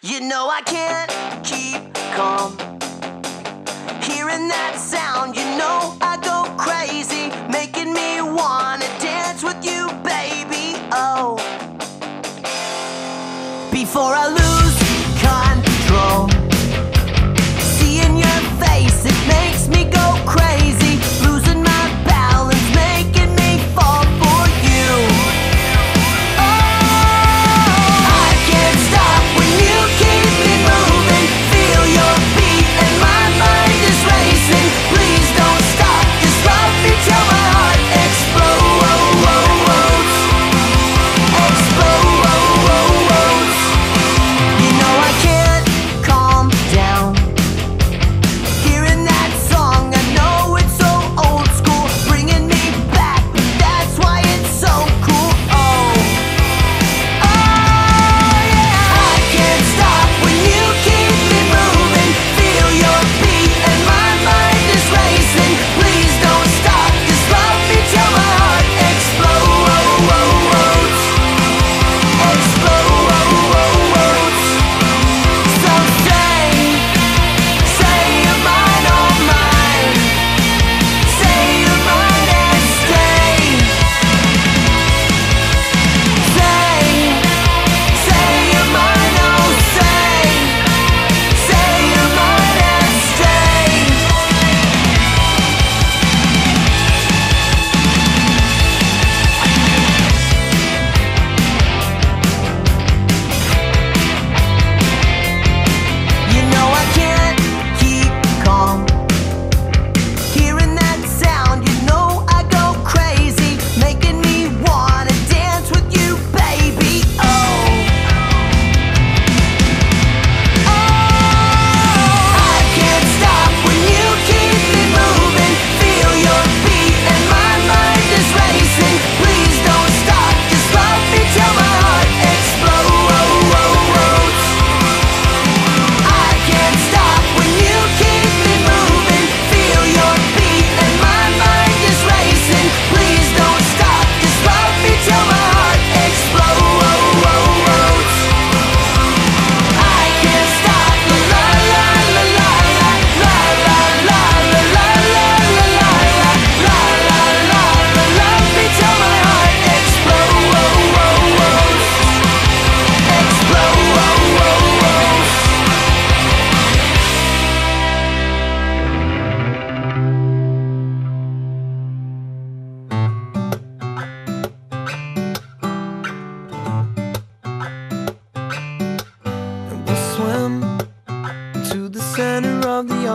You know I can't keep calm. Hearing that sound, you know I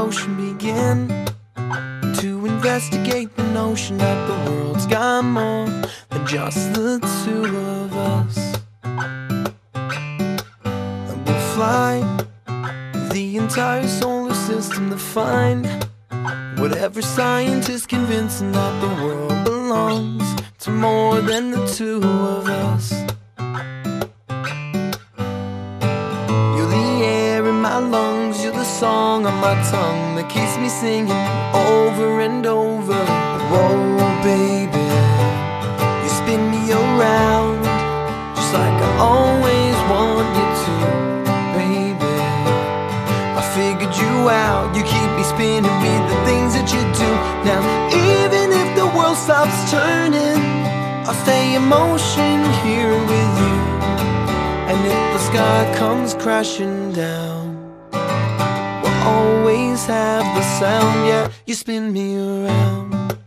ocean, begin to investigate the notion that the world's got more than just the two of us. And we'll fly the entire solar system to find whatever scientist convincing that the world belongs to more than the two of us. Song on my tongue that keeps me singing over and over. Whoa, baby, you spin me around just like I always want you to, baby. I figured you out, you keep me spinning with the things that you do. Now, even if the world stops turning, I'll stay in motion here with you. And if the sky comes crashing down, always have the sound. Yeah, you spin me around.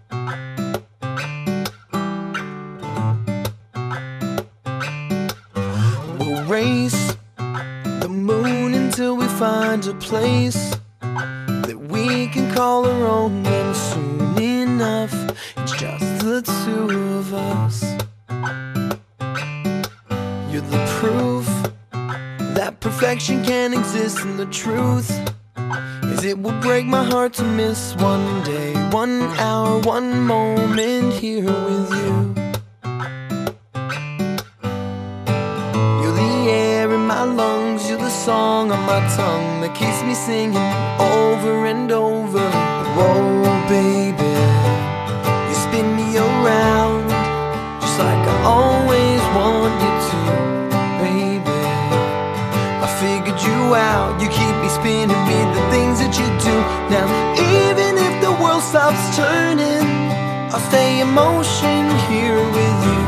We'll race the moon until we find a place that we can call our own. And soon enough, it's just the two of us. You're the proof that perfection can exist, in the truth is it would break my heart to miss one day, one hour, one moment here with you. You're the air in my lungs, you're the song on my tongue that keeps me singing over and over. Whoa, baby, you spin me around just like I always want you to, baby. I figured you now, even if the world stops turning, I'll stay in motion here with you.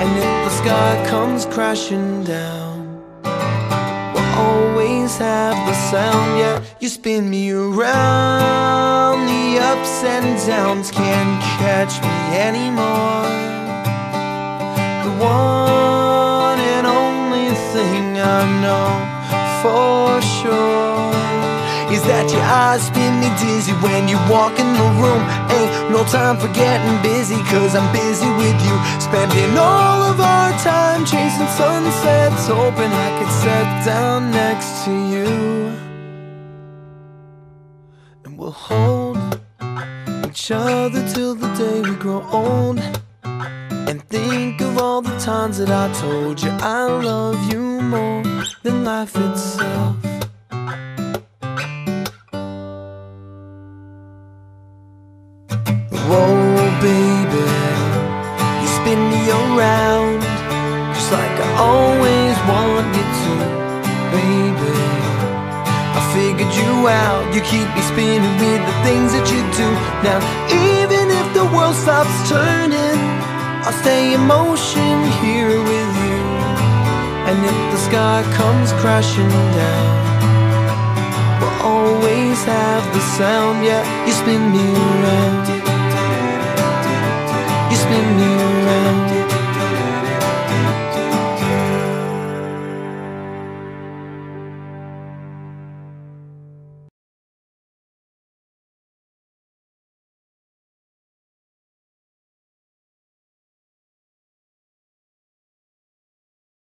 And if the sky comes crashing down, we'll always have the sound. Yeah, you spin me around, the ups and downs can't catch me anymore. The one and only thing I know for sure your eyes spin me dizzy when you walk in the room. Ain't no time for getting busy, cause I'm busy with you. Spending all of our time chasing sunsets, hoping I could sit down next to you. And we'll hold each other till the day we grow old. And think of all the times that I told you I love you more than life itself. Baby, you spin me around just like I always want you to, baby. I figured you out, you keep me spinning with the things that you do. Now, even if the world stops turning, I'll stay in motion here with you. And if the sky comes crashing down, we'll always have the sound. Yeah, you spin me around. You spin me around.